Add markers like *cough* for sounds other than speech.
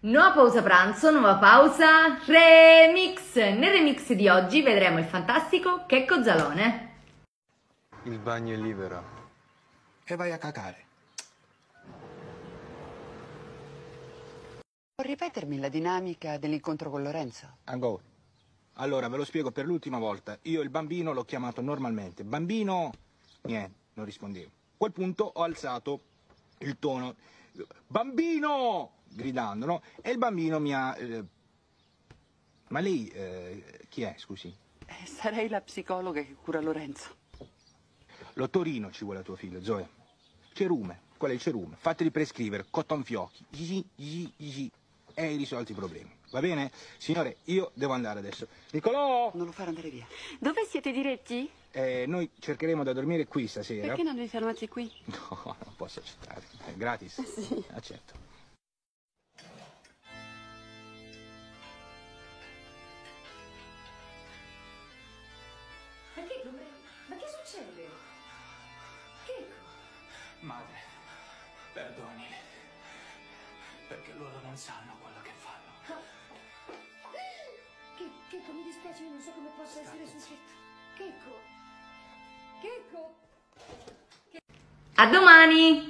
Nuova pausa pranzo, nuova pausa remix. Nel remix di oggi vedremo il fantastico Checco Zalone. Il bagno è libero. E vai a cacare. Può ripetermi la dinamica dell'incontro con Lorenzo? Ancora. Allora, ve lo spiego per l'ultima volta. Io il bambino l'ho chiamato normalmente. Bambino, niente, non rispondevo. A quel punto ho alzato il tono. Bambino! gridando, no? E il bambino mi ha... eh, Ma lei eh, chi è, scusi? Eh, sarei la psicologa che cura Lorenzo. L'ottorino ci vuole a tuo figlio, Zoe. Cerume, qual è il cerume? Fateli prescrivere, cotton fiocchi, gli, gli, gli, e hai risolto i problemi. Va bene? Signore, io devo andare adesso. Nicolò! Non lo fare andare via. Dove siete diretti? Eh, noi cercheremo da dormire qui stasera. Perché non vi fermate qui? *laughs* No, posso accettare. È gratis. *laughs* Sì. Accetto. Ma che, ma che succede? Checco? Madre, perdonili, perché loro non sanno quello che fanno. Che, Checco, mi dispiace, io non so come possa essere successo. Checco! Checco! A domani!